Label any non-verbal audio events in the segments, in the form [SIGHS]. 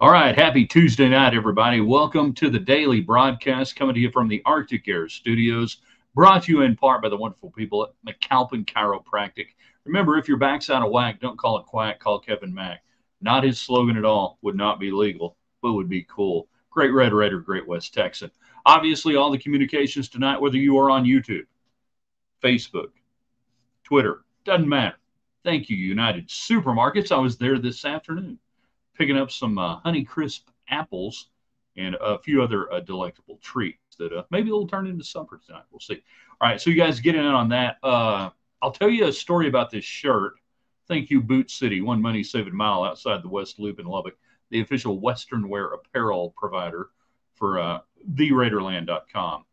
All right, happy Tuesday night, everybody. Welcome to the daily broadcast coming to you from the Arctic Air Studios, brought to you in part by the wonderful people at McAlpin Chiropractic. Remember, if your back's out of whack, don't call it quack, call Kevin Mack. Not his slogan at all, would not be legal, but would be cool. Great Red Raider, Great West Texan. Obviously, all the communications tonight, whether you are on YouTube, Facebook, Twitter, doesn't matter. Thank you, United Supermarkets. I was there this afternoon picking up some uh, Honey Crisp apples and a few other uh, delectable treats that uh, maybe they'll turn into supper tonight. We'll see. All right, so you guys get in on that. Uh, I'll tell you a story about this shirt. Thank you, Boot City, one money saving mile outside the West Loop in Lubbock, the official Western wear apparel provider for uh, theraiderland.com.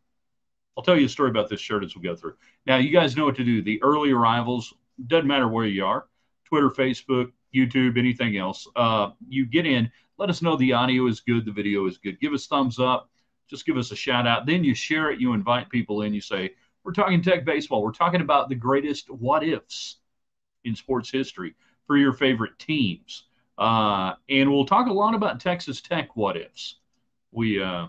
I'll tell you a story about this shirt as we go through. Now, you guys know what to do. The early arrivals, doesn't matter where you are Twitter, Facebook, YouTube, anything else. Uh, you get in, let us know the audio is good, the video is good. Give us thumbs up, just give us a shout out. Then you share it, you invite people in, you say, We're talking tech baseball. We're talking about the greatest what ifs in sports history for your favorite teams. Uh, and we'll talk a lot about Texas Tech what ifs. We, uh,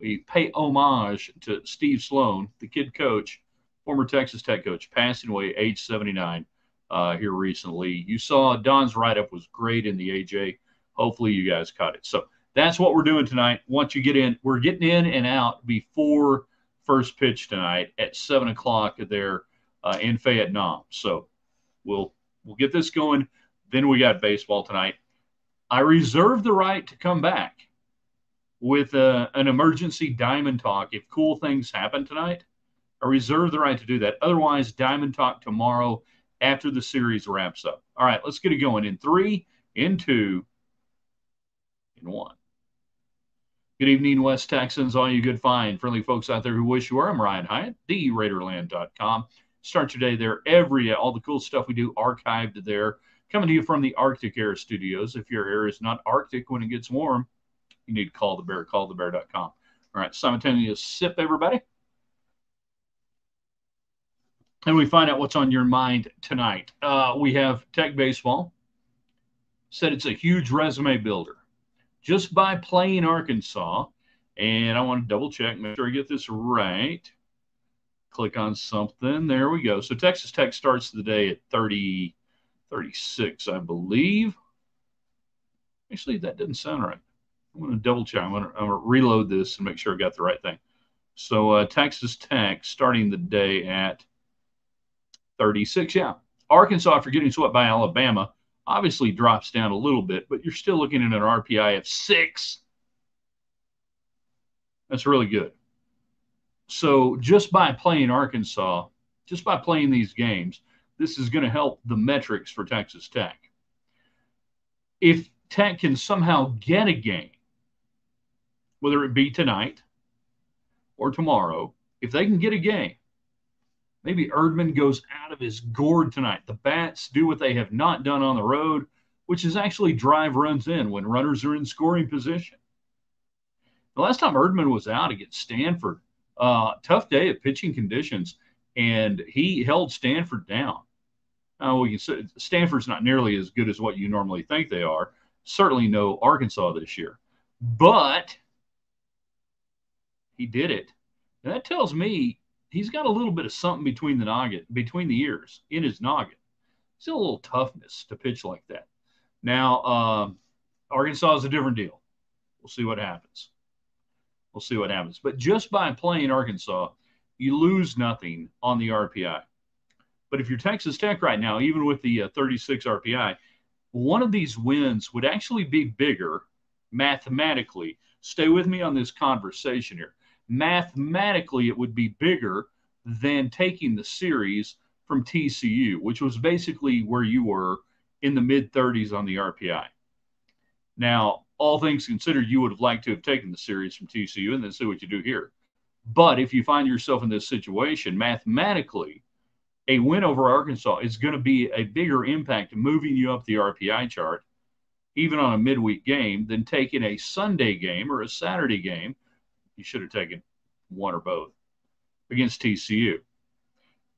we pay homage to Steve Sloan, the kid coach, former Texas Tech coach, passing away age 79 uh, here recently. You saw Don's write up was great in the AJ. Hopefully, you guys caught it. So that's what we're doing tonight. Once you get in, we're getting in and out before first pitch tonight at seven o'clock there uh, in Fayette Nam. So we'll we'll get this going. Then we got baseball tonight. I reserve the right to come back with uh, an emergency diamond talk if cool things happen tonight. I reserve the right to do that. Otherwise, diamond talk tomorrow after the series wraps up. All right, let's get it going in three, in two, in one. Good evening, West Texans, all you good, fine, friendly folks out there who wish you were. I'm Ryan Hyatt, theraiderland.com. Start your day there. Every all the cool stuff we do archived there. Coming to you from the Arctic Air Studios. If your air is not Arctic when it gets warm, you need to call the bear, callthebear.com. All right, simultaneous sip, everybody and we find out what's on your mind tonight. Uh, we have Tech Baseball said it's a huge resume builder just by playing Arkansas. And I want to double check, make sure I get this right. Click on something. There we go. So Texas Tech starts the day at 30, 36, I believe. Actually, that didn't sound right. I'm going to double check. I'm going to, I'm going to reload this and make sure I got the right thing. So uh, Texas Tech starting the day at 36. Yeah. Arkansas, after getting swept by Alabama, obviously drops down a little bit, but you're still looking at an RPI of six. That's really good. So just by playing Arkansas, just by playing these games, this is going to help the metrics for Texas Tech. If Tech can somehow get a game, whether it be tonight or tomorrow, if they can get a game, Maybe Erdman goes out of his gourd tonight. The Bats do what they have not done on the road, which is actually drive runs in when runners are in scoring position. The last time Erdman was out against Stanford, uh, tough day of pitching conditions, and he held Stanford down. Now we can say Stanford's not nearly as good as what you normally think they are. Certainly no Arkansas this year, but he did it. And that tells me he's got a little bit of something between the noggin, between the ears, in his noggin. Still a little toughness to pitch like that. Now, um, Arkansas is a different deal. We'll see what happens. We'll see what happens. But just by playing Arkansas, you lose nothing on the RPI. But if you're Texas Tech right now, even with the uh, 36 RPI, one of these wins would actually be bigger mathematically. Stay with me on this conversation here mathematically it would be bigger than taking the series from TCU, which was basically where you were in the mid 30s on the RPI. Now, all things considered, you would have liked to have taken the series from TCU and then see what you do here. But if you find yourself in this situation, mathematically, a win over Arkansas is going to be a bigger impact moving you up the RPI chart, even on a midweek game, than taking a Sunday game or a Saturday game you should have taken one or both against TCU.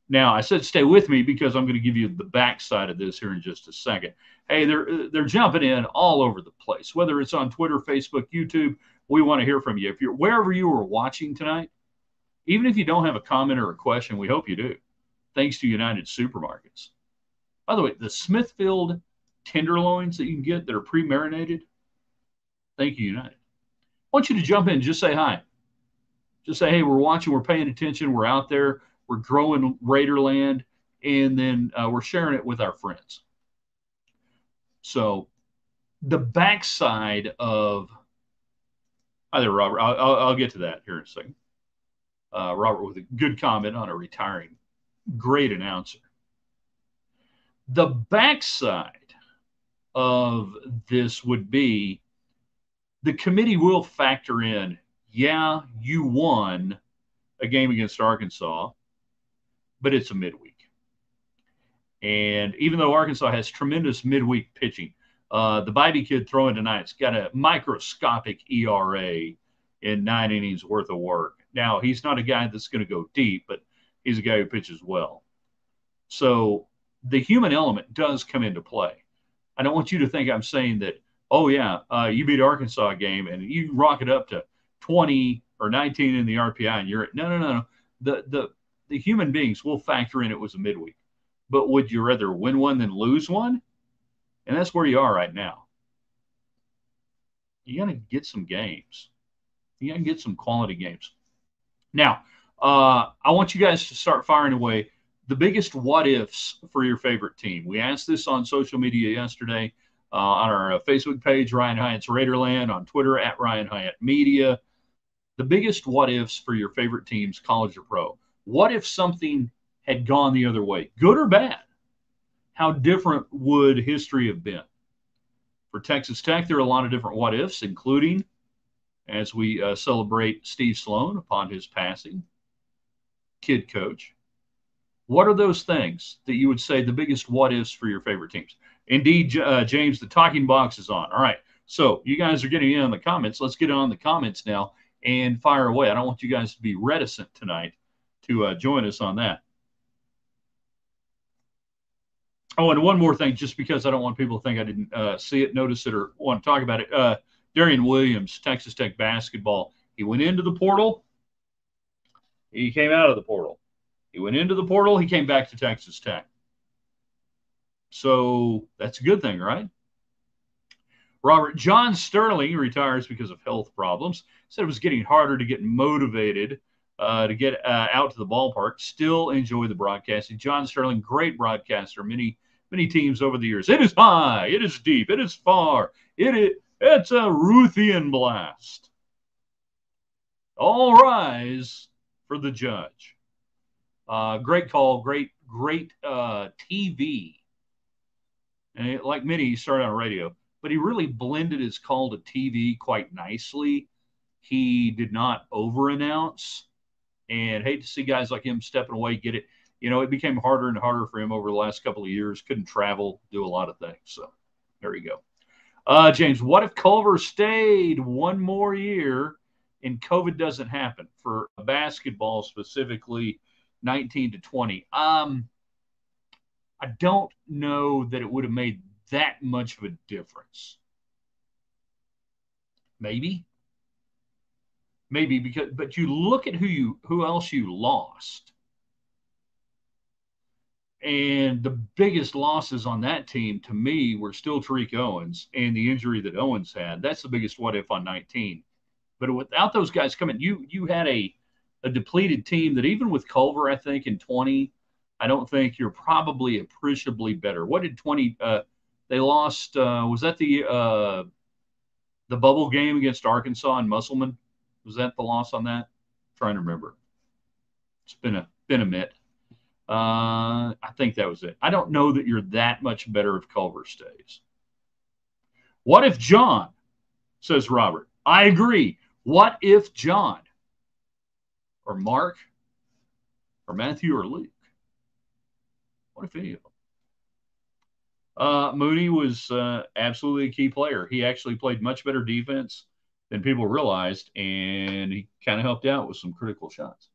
Now, I said stay with me because I'm going to give you the backside of this here in just a second. Hey, they're they're jumping in all over the place, whether it's on Twitter, Facebook, YouTube. We want to hear from you. If you're wherever you are watching tonight, even if you don't have a comment or a question, we hope you do. Thanks to United Supermarkets. By the way, the Smithfield tenderloins that you can get that are pre-marinated. Thank you, United. Want you to jump in, just say hi. Just say, hey, we're watching, we're paying attention, we're out there we're growing Raiderland, and then uh, we're sharing it with our friends. So the backside of either Robert, I'll, I'll, I'll, get to that here in a second. Uh, Robert with a good comment on a retiring great announcer. The backside of this would be the committee will factor in, yeah, you won a game against Arkansas, but it's a midweek. And even though Arkansas has tremendous midweek pitching, uh, the Bibee kid throwing tonight's got a microscopic ERA in nine innings worth of work. Now, he's not a guy that's going to go deep, but he's a guy who pitches well. So the human element does come into play. I don't want you to think I'm saying that, oh, yeah, uh, you beat Arkansas game and you rock it up to 20 or 19 in the RPI and you're at, no, no, no, no. The, the, the human beings will factor in it was a midweek. But would you rather win one than lose one? And that's where you are right now. You got to get some games. You got to get some quality games. Now, uh, I want you guys to start firing away the biggest what ifs for your favorite team. We asked this on social media yesterday uh, on our uh, Facebook page, Ryan Hyatt's Raiderland, on Twitter at Ryan Hyatt Media. The biggest what ifs for your favorite teams, college or pro. What if something had gone the other way, good or bad? How different would history have been? For Texas Tech, there are a lot of different what ifs, including as we uh, celebrate Steve Sloan upon his passing, kid coach. What are those things that you would say the biggest what ifs for your favorite teams? Indeed, uh, James, the talking box is on. All right. So you guys are getting in on the comments. Let's get on the comments now and fire away. I don't want you guys to be reticent tonight to uh, join us on that. Oh, and one more thing, just because I don't want people to think I didn't uh, see it, notice it, or want to talk about it. Uh, Darian Williams, Texas Tech basketball. He went into the portal. He came out of the portal. He went into the portal. He came back to Texas Tech. So that's a good thing, right? Robert John Sterling retires because of health problems. Said it was getting harder to get motivated uh, to get uh, out to the ballpark. Still enjoy the broadcasting. John Sterling, great broadcaster. Many many teams over the years. It is high. It is deep. It is far. It is. It's a Ruthian blast. All rise for the judge. Uh, great call. Great great uh, TV. And it, like many, he started on radio, but he really blended his call to TV quite nicely. He did not over announce and hate to see guys like him stepping away, get it. You know, it became harder and harder for him over the last couple of years. Couldn't travel, do a lot of things. So there you go. Uh, James, what if Culver stayed one more year and COVID doesn't happen for basketball specifically, 19 to 20? Um, I don't know that it would have made that much of a difference. Maybe, maybe because but you look at who you who else you lost and the biggest losses on that team to me were still Tariq Owens and the injury that Owens had. That's the biggest what if on 19. But without those guys coming, you you had a a depleted team that even with Culver, I think in 20, I don't think you're probably appreciably better. What did 20? Uh, they lost. Uh, was that the uh, the bubble game against Arkansas and Musselman? Was that the loss on that? I'm trying to remember. It's been a been a minute. Uh, I think that was it. I don't know that you're that much better if Culver stays. What if John? Says Robert. I agree. What if John or Mark or Matthew or Luke? Of? Uh, Mooney was uh, absolutely a key player. He actually played much better defense than people realized, and he kind of helped out with some critical shots.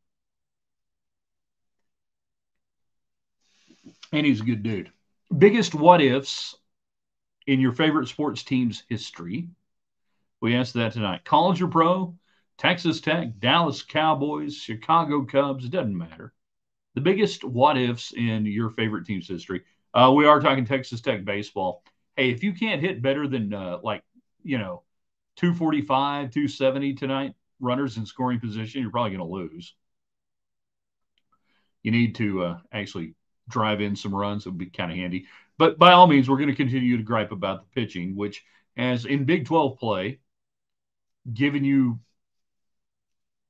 and he's a good dude. Biggest what ifs in your favorite sports team's history? We asked that tonight. College or pro? Texas Tech, Dallas Cowboys, Chicago Cubs, it doesn't matter. The biggest what ifs in your favorite team's history. Uh, we are talking Texas Tech baseball. Hey, if you can't hit better than uh, like, you know, 245, 270 tonight, runners in scoring position, you're probably going to lose. You need to uh, actually drive in some runs. It would be kind of handy. But by all means, we're going to continue to gripe about the pitching, which, as in Big 12 play, given you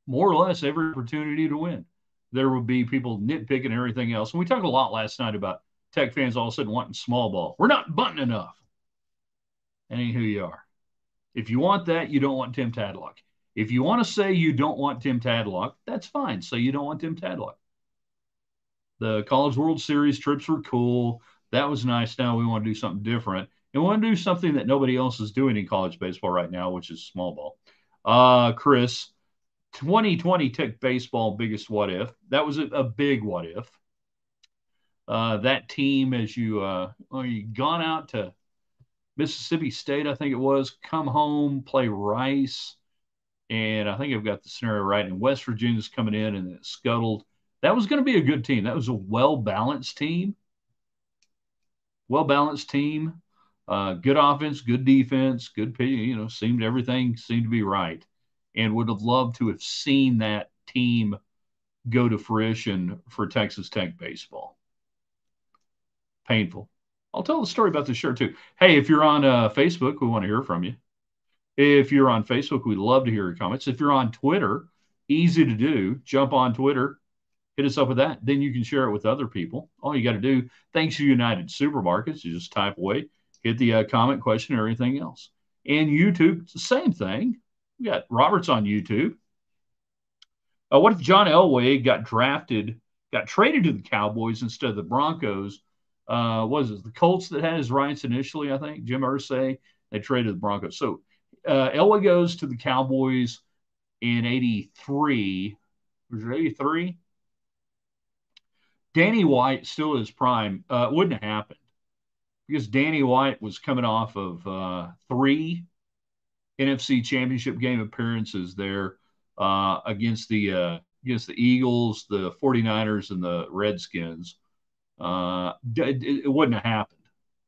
more or less every opportunity to win. There will be people nitpicking everything else. And we talked a lot last night about Tech fans all of a sudden wanting small ball. We're not bunting enough. Ain't who you are. If you want that, you don't want Tim Tadlock. If you want to say you don't want Tim Tadlock, that's fine. Say you don't want Tim Tadlock. The College World Series trips were cool. That was nice. Now we want to do something different. And we want to do something that nobody else is doing in college baseball right now, which is small ball. Uh, Chris, 2020 took baseball biggest what if. That was a, a big what if. Uh, that team, as you uh, well, you gone out to Mississippi State, I think it was, come home, play Rice, and I think I've got the scenario right. And West Virginia's coming in and it scuttled. That was going to be a good team. That was a well balanced team. Well balanced team. Uh, good offense, good defense, good You know, seemed everything seemed to be right, and would have loved to have seen that team go to fruition for Texas Tech baseball. Painful. I'll tell the story about this shirt too. Hey, if you're on uh, Facebook, we want to hear from you. If you're on Facebook, we'd love to hear your comments. If you're on Twitter, easy to do. Jump on Twitter, hit us up with that. Then you can share it with other people. All you got to do, thanks to United Supermarkets, you just type away, hit the uh, comment question or anything else. And YouTube, it's the same thing. We got Roberts on YouTube. Uh, what if John Elway got drafted, got traded to the Cowboys instead of the Broncos? Uh, was it the Colts that had his rights initially? I think Jim Irsay they traded the Broncos. So uh, Elway goes to the Cowboys in '83. Was it '83? Danny White still his prime. Uh, wouldn't have happened because Danny White was coming off of uh, three NFC Championship game appearances there uh, against the uh, against the Eagles, the 49ers, and the Redskins. Uh, it, it, wouldn't have happened.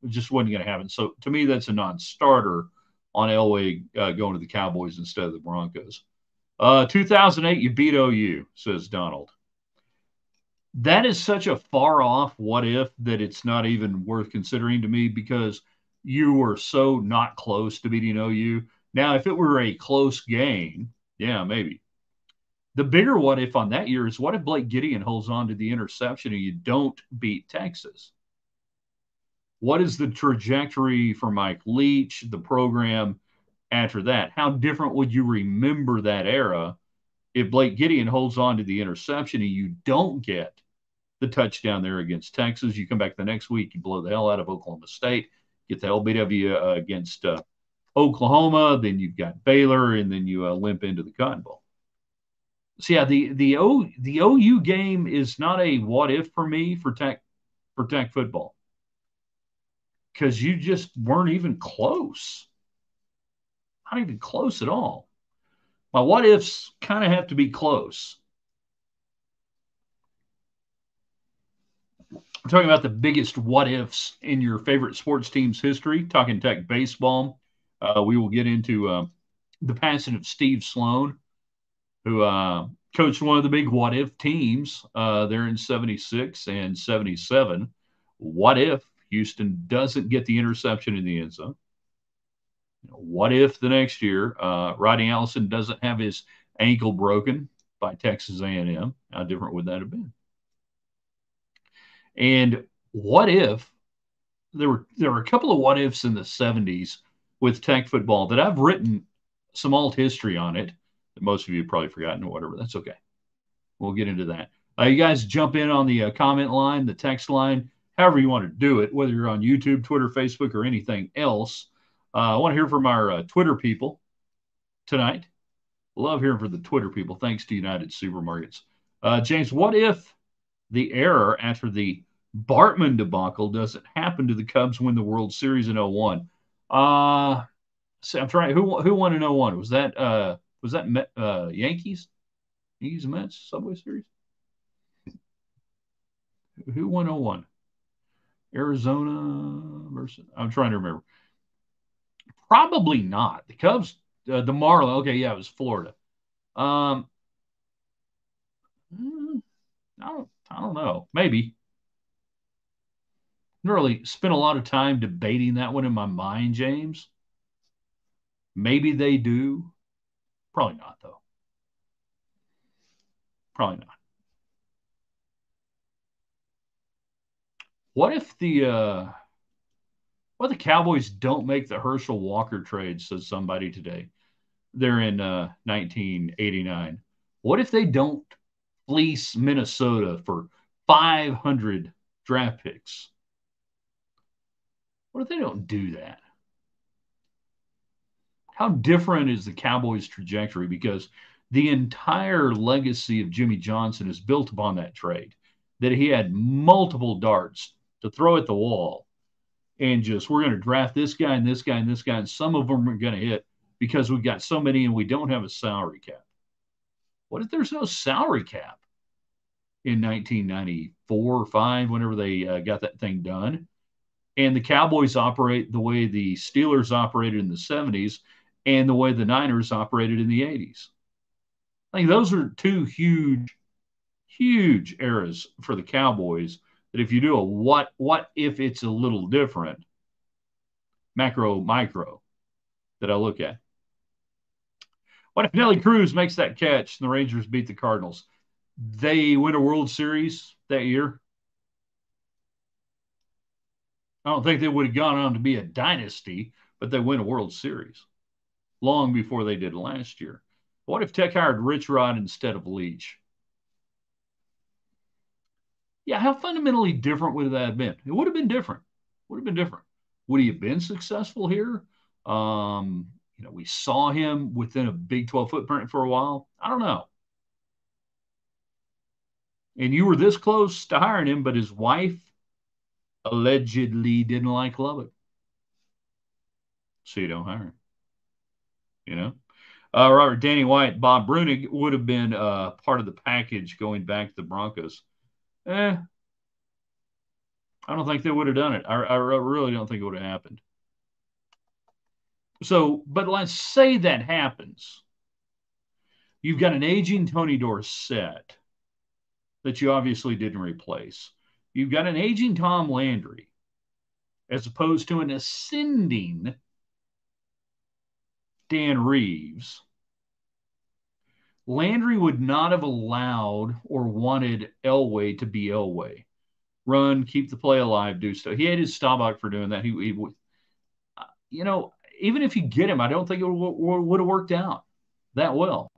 It just wasn't going to happen. So to me, that's a non-starter on Elway uh, going to the Cowboys instead of the Broncos. Uh, 2008, you beat OU, says Donald that is such a far off what if that it's not even worth considering to me because you were so not close to beating OU. Now, if it were a close game, yeah, maybe. The bigger what if on that year is what if Blake Gideon holds on to the interception and you don't beat Texas? What is the trajectory for Mike Leach, the program after that? How different would you remember that era if Blake Gideon holds on to the interception and you don't get the touchdown there against Texas, you come back the next week, you blow the hell out of Oklahoma State, get the LBW uh, against uh, Oklahoma, then you've got Baylor, and then you uh, limp into the Cotton Bowl. So yeah, the the O the OU game is not a what if for me for Tech for Tech football because you just weren't even close, not even close at all. My what ifs kind of have to be close. We're talking about the biggest what ifs in your favorite sports team's history, talking tech baseball. Uh, we will get into uh, the passing of Steve Sloan, who uh, coached one of the big what if teams uh, there in 76 and 77. What if Houston doesn't get the interception in the end zone? What if the next year uh, Rodney Allison doesn't have his ankle broken by Texas A&M? How different would that have been? And what if there were there were a couple of what ifs in the 70s with tech football that I've written some alt history on it that most of you have probably forgotten or whatever. That's okay. We'll get into that. Uh, you guys jump in on the uh, comment line, the text line, however you want to do it, whether you're on YouTube, Twitter, Facebook, or anything else. Uh, I want to hear from our uh, Twitter people tonight. Love hearing from the Twitter people. Thanks to United Supermarkets. Uh, James, what if the error after the Bartman debacle doesn't happen to the Cubs win the World Series in 01. Uh, see, I'm trying. Who who won in 01? Was that uh was that uh Yankees? Yankees Mets Subway Series. Who won 01? Arizona versus. I'm trying to remember. Probably not. The Cubs, uh, the Marlins. Okay, yeah, it was Florida. Um, hmm, I don't. I don't know. Maybe. Really spent a lot of time debating that one in my mind, James. Maybe they do. Probably not, though. Probably not. What if the uh, what the Cowboys don't make the Herschel Walker trade? Says somebody today. They're in uh, 1989. What if they don't fleece Minnesota for 500 draft picks? What if they don't do that? How different is the Cowboys' trajectory? Because the entire legacy of Jimmy Johnson is built upon that trade, that he had multiple darts to throw at the wall and just, we're going to draft this guy and this guy and this guy, and some of them are going to hit because we've got so many and we don't have a salary cap. What if there's no salary cap in 1994 or 5, whenever they uh, got that thing done? And the Cowboys operate the way the Steelers operated in the 70s and the way the Niners operated in the 80s. I think those are two huge, huge eras for the Cowboys that if you do a what what if it's a little different macro micro that I look at. What if Nelly Cruz makes that catch and the Rangers beat the Cardinals? They win a World Series that year. I don't think they would have gone on to be a dynasty, but they win a World Series long before they did last year. What if Tech hired Rich Rod instead of Leach? Yeah, how fundamentally different would that have been? It would have been different. Would have been different. Would he have been successful here? Um, you know, we saw him within a Big 12 footprint for a while. I don't know. And you were this close to hiring him, but his wife allegedly didn't like Lubbock. So you don't hire him. You know? Uh, Robert Danny White, Bob Breunig would have been uh, part of the package going back to the Broncos. Eh, I don't think they would have done it. I, I really don't think it would have happened. So, but let's say that happens. You've got an aging Tony Dorsett that you obviously didn't replace. You've got an aging Tom Landry as opposed to an ascending Dan Reeves. Landry would not have allowed or wanted Elway to be Elway. Run, keep the play alive, do stuff. He hated Staubach for doing that. He, he uh, you know, even if you get him, I don't think it would, would have worked out that well.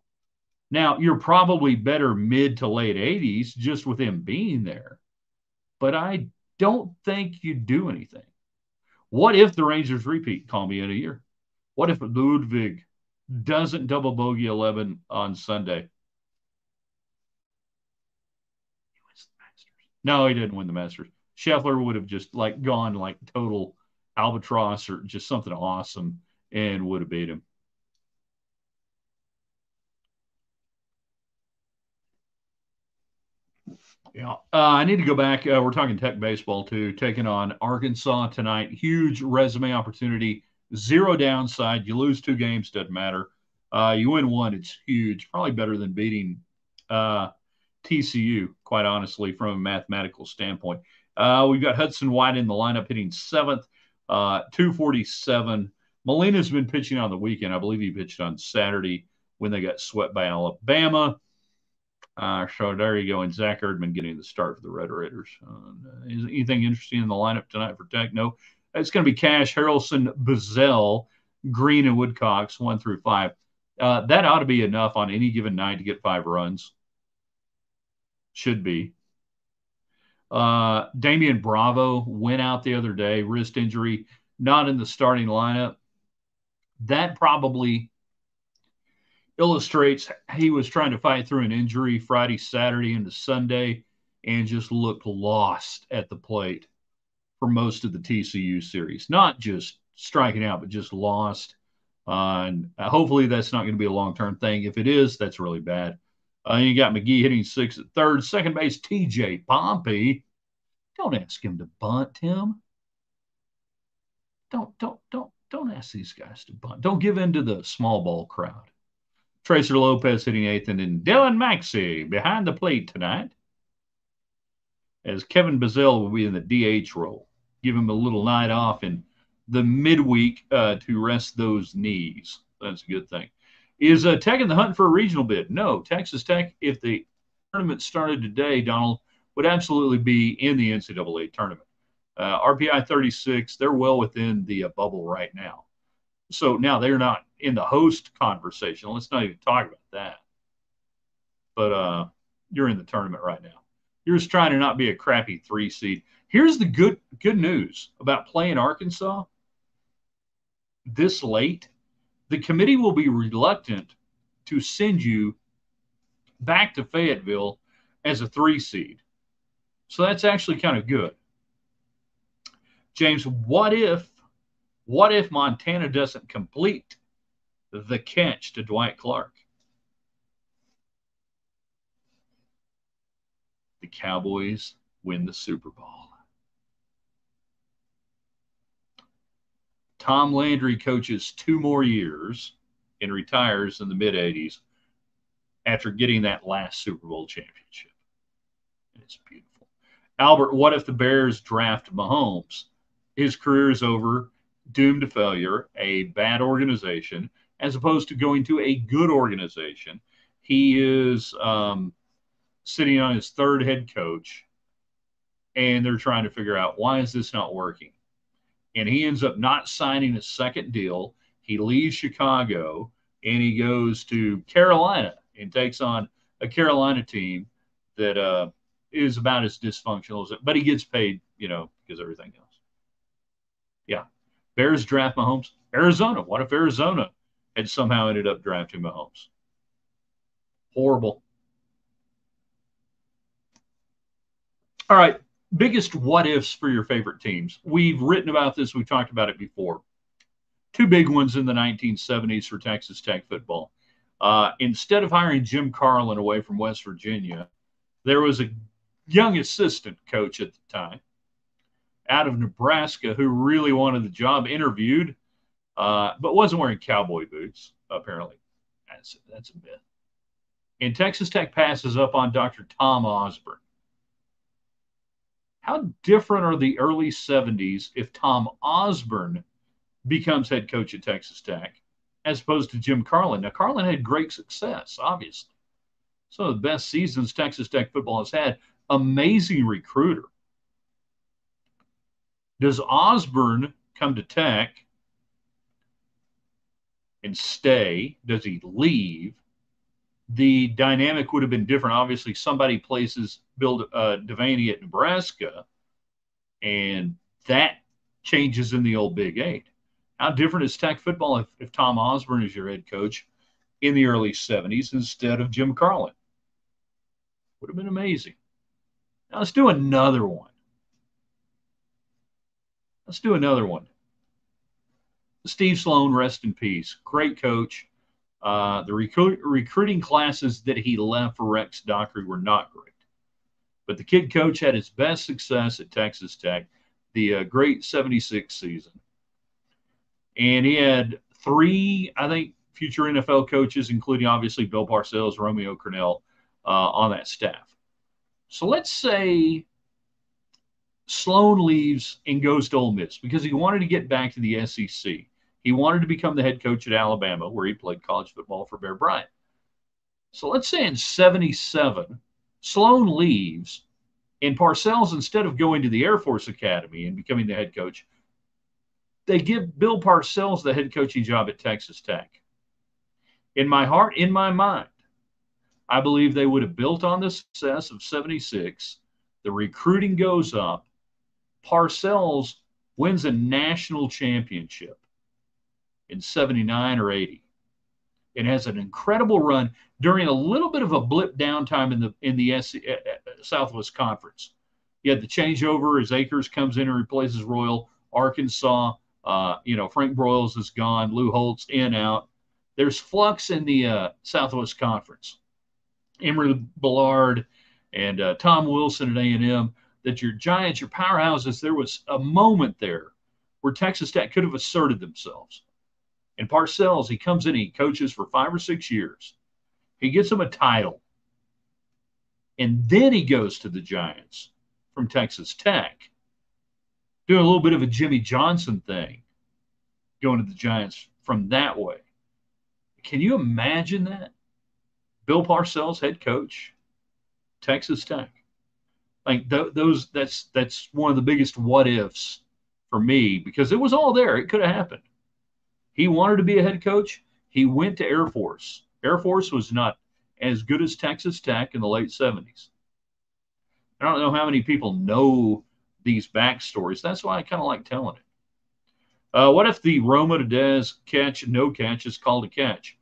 Now, you're probably better mid to late 80s just with him being there but I don't think you'd do anything. What if the Rangers repeat? Call me in a year. What if Ludvig doesn't double bogey 11 on Sunday? No, he didn't win the Masters. Scheffler would have just like gone like total albatross or just something awesome and would have beat him. Yeah, uh, I need to go back. Uh, we're talking Tech baseball too, taking on Arkansas tonight. Huge resume opportunity, zero downside. You lose two games, doesn't matter. Uh, you win one, it's huge. Probably better than beating uh, TCU, quite honestly, from a mathematical standpoint. Uh, we've got Hudson White in the lineup hitting seventh, uh, 247. Molina's been pitching on the weekend. I believe he pitched on Saturday when they got swept by Alabama. Uh, so there you go. And Zach Erdman getting the start for the Red Raiders. Uh, is anything interesting in the lineup tonight for Tech? No. It's going to be Kash, Harrelson, Bazzell, Green, and Woodcox, one through five. Uh, that ought to be enough on any given night to get five runs. Should be. Uh, Damian Bravo went out the other day, wrist injury, not in the starting lineup. That probably illustrates he was trying to fight through an injury Friday, Saturday, into Sunday. and just looked lost at the plate for most of the TCU series. Not just striking out, but just lost. Uh, and hopefully that's not going to be a long term thing. If it is, that's really bad. Uh, you got McGee hitting six at third, second base TJ Pompey. Don't ask him to bunt him. Don't don't don't don't ask these guys to bunt. Don't give in to the small ball crowd. Tracer Lopez hitting eighth, and then Dylan Maxcey behind the plate tonight. As Kevin Bazzell will be in the DH role. Give him a little night off in the midweek uh, to rest those knees. That's a good thing. Is uh, Tech in the hunt for a regional bid? No. Texas Tech, if the tournament started today, Donald, would absolutely be in the NCAA tournament. Uh, RPI 36, they're well within the uh, bubble right now. So now they're not in the host conversation. Let's not even talk about that. But uh, you're in the tournament right now. You're just trying to not be a crappy three seed. Here's the good good news about playing Arkansas this late. The committee will be reluctant to send you back to Fayetteville as a three seed. So that's actually kind of good. James, what if what if Montana doesn't complete the catch to Dwight Clark? The Cowboys win the Super Bowl. Tom Landry coaches two more years and retires in the mid 80s after getting that last Super Bowl championship. It's beautiful. Albert, what if the Bears draft Mahomes? his career is over, doomed to failure, a bad organization, as opposed to going to a good organization. He is um, sitting on his third head coach, and they're trying to figure out why is this not working. And he ends up not signing a second deal. He leaves Chicago and he goes to Carolina and takes on a Carolina team that uh, is about as dysfunctional as it, but he gets paid, you know, because everything else. Yeah. Bears draft Mahomes. Arizona. What if Arizona had somehow ended up drafting Mahomes? Horrible. All right. Biggest what ifs for your favorite teams. We've written about this. We've talked about it before. Two big ones in the 1970s for Texas Tech football. Uh, instead of hiring Jim Carlen away from West Virginia, there was a young assistant coach at the time out of Nebraska who really wanted the job, interviewed, uh, but wasn't wearing cowboy boots, apparently. That's, that's a myth. And Texas Tech passes up on Dr. Tom Osborne. How different are the early 70s if Tom Osborne becomes head coach at Texas Tech as opposed to Jim Carlen? Now, Carlen had great success, obviously. Some of the best seasons Texas Tech football has had. Amazing recruiter. Does Osborne come to Tech and stay? Does he leave? The dynamic would have been different. Obviously, somebody places Bill uh, Devaney at Nebraska, and that changes in the old Big Eight. How different is Tech football if, if Tom Osborne is your head coach in the early 70s instead of Jim Carlen? Would have been amazing. Now let's do another one. Let's do another one. Steve Sloan, rest in peace. Great coach. Uh, the recruit, recruiting classes that he left for Rex Dockery were not great. But the kid coach had his best success at Texas Tech, the uh, great 76 season. And he had three, I think, future NFL coaches, including obviously Bill Parcells, Romeo Crennel, uh, on that staff. So let's say Sloan leaves and goes to Ole Miss because he wanted to get back to the SEC. He wanted to become the head coach at Alabama, where he played college football for Bear Bryant. So let's say in 77, Sloan leaves, and Parcells, instead of going to the Air Force Academy and becoming the head coach, they give Bill Parcells the head coaching job at Texas Tech. In my heart, in my mind, I believe they would have built on the success of 76. The recruiting goes up. Parcells wins a national championship in 79 or 80 It has an incredible run during a little bit of a blip downtime in the in the SC, uh, uh, Southwest Conference. You had the changeover as Akers comes in and replaces Royal. Arkansas, uh, you know, Frank Broyles is gone. Lou Holtz in, out. There's flux in the uh, Southwest Conference. Emory Bellard and uh, Tom Wilson at A&M, that your giants, your powerhouses, there was a moment there where Texas Tech could have asserted themselves. And Parcells, he comes in, he coaches for five or six years. He gets them a title. And then he goes to the Giants from Texas Tech, doing a little bit of a Jimmy Johnson thing, going to the Giants from that way. Can you imagine that? Bill Parcells, head coach, Texas Tech. Like th- those, that's that's one of the biggest what ifs for me because it was all there. It could have happened. He wanted to be a head coach. He went to Air Force. Air Force was not as good as Texas Tech in the late 70s. I don't know how many people know these backstories. That's why I kind of like telling it. Uh, what if the Romo Dez catch, no catch, is called a catch?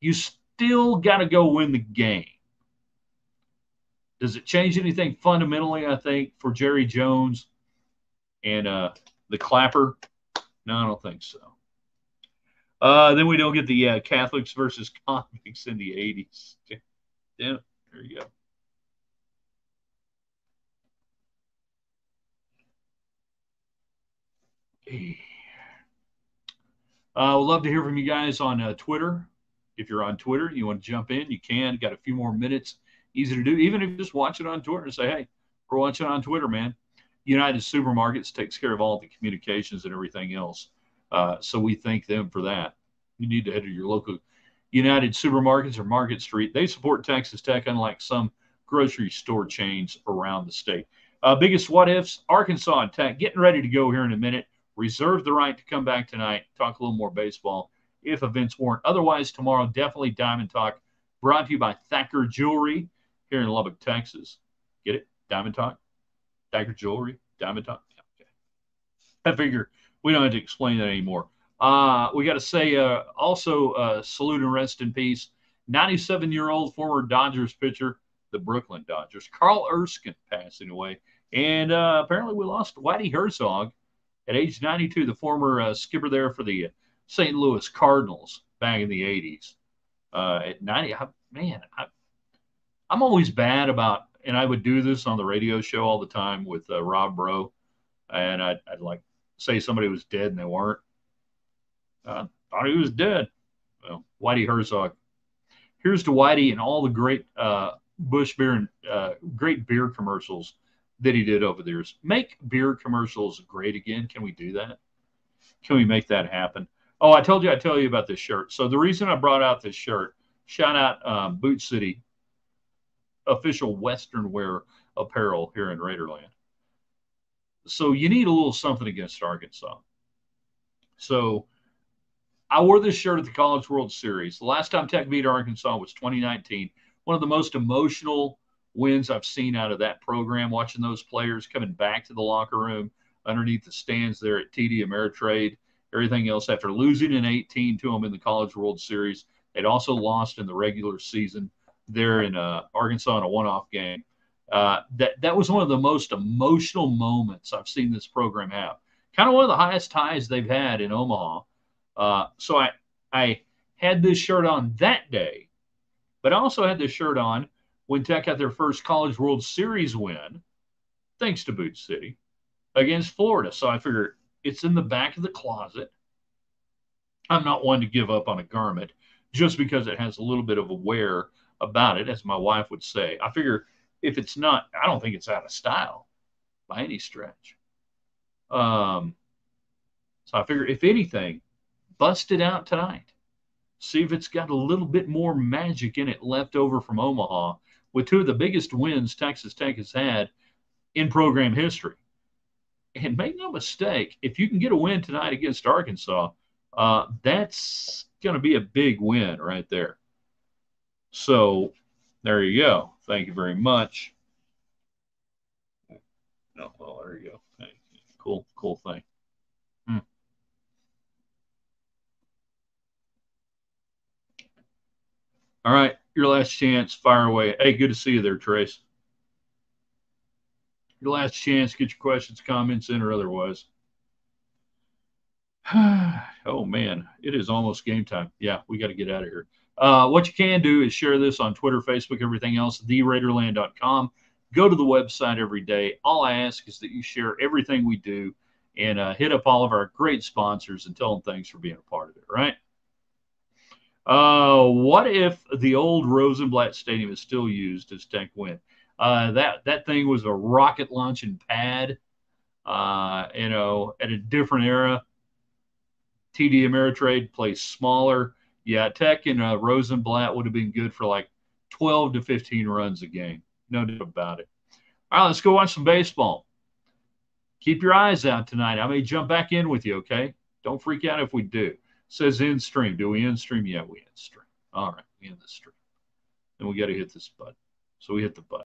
You still got to go win the game. Does it change anything fundamentally, I think, for Jerry Jones and uh, the Clapper? No, I don't think so. Uh, then we don't get the uh, Catholics versus [LAUGHS] convicts in the 80s. Yeah, there you go. I uh, would love to hear from you guys on uh, Twitter. If you're on Twitter, you want to jump in, you can. Got a few more minutes. Easy to do. Even if you just watch it on Twitter and say, hey, we're watching on Twitter, man. United Supermarkets takes care of all the communications and everything else. Uh, so we thank them for that. You need to head to your local United Supermarkets or Market Street. They support Texas Tech, unlike some grocery store chains around the state. Uh, biggest what ifs Arkansas and Tech getting ready to go here in a minute. Reserve the right to come back tonight, talk a little more baseball if events warrant. Otherwise, tomorrow, definitely Diamond Talk brought to you by Thacker Jewelry here in Lubbock, Texas. Get it? Diamond Talk? Thacker Jewelry? Diamond Talk? Okay. I figure we don't have to explain that anymore. Uh, we got to say uh, also uh, salute and rest in peace. 97 year old former Dodgers pitcher, the Brooklyn Dodgers, Carl Erskine, passing away. And uh, apparently we lost Whitey Herzog at age 92, the former uh, skipper there for the St. Louis Cardinals back in the 80s. Uh, at 90, I, man, I, I'm always bad about, and I would do this on the radio show all the time with Rob Bro, and I'd, I'd like say somebody was dead and they weren't uh, thought he was dead. Well, Whitey Herzog. Here's to Whitey and all the great uh, Busch beer and uh, great beer commercials that he did over the years. Make beer commercials great again. Can we do that? Can we make that happen? Oh, I told you I'd tell you about this shirt. So the reason I brought out this shirt, shout out um, Boot City, official Western wear apparel here in Raiderland. So you need a little something against Arkansas. So I wore this shirt at the College World Series. The last time Tech beat Arkansas was 2019. One of the most emotional wins I've seen out of that program, watching those players coming back to the locker room underneath the stands there at TD Ameritrade, everything else after losing in 18 to them in the College World Series. They'd also lost in the regular season there in uh, Arkansas in a one-off game. Uh, that that was one of the most emotional moments I've seen this program have. Kind of one of the highest highs they've had in Omaha uh, so I I had this shirt on that day, but I also had this shirt on when Tech had their first College World Series win, thanks to Boot City, against Florida. So I figured it's in the back of the closet. I'm not one to give up on a garment just because it has a little bit of a wear about it, as my wife would say. I figure if it's not, I don't think it's out of style by any stretch. Um, so I figure if anything, bust it out tonight. See if it's got a little bit more magic in it left over from Omaha with two of the biggest wins Texas Tech has had in program history. And make no mistake, if you can get a win tonight against Arkansas, uh, that's going to be a big win right there. So there you go. Thank you very much. Oh, well, there you go. Cool, cool thing. Hmm. All right, your last chance. Fire away. Hey, good to see you there, Trace. Your last chance. Get your questions, comments in, or otherwise. [SIGHS] oh man, it is almost game time. Yeah, we got to get out of here. Uh, what you can do is share this on Twitter, Facebook, everything else, theraiderland.com. Go to the website every day. All I ask is that you share everything we do and uh, hit up all of our great sponsors and tell them thanks for being a part of it, right? Uh, what if the old Rosenblatt Stadium is still used as Tech Win? Uh, that that thing was a rocket launching pad. Uh, you know, at a different era. TD Ameritrade plays smaller. Yeah, Tech and uh, Rosenblatt would have been good for like 12 to 15 runs a game. No doubt about it. All right, let's go watch some baseball. Keep your eyes out tonight. I may jump back in with you, okay? Don't freak out if we do. says in stream. Do we in stream? Yeah, we in stream. All right, we in the stream. And we got to hit this button. So we hit the button.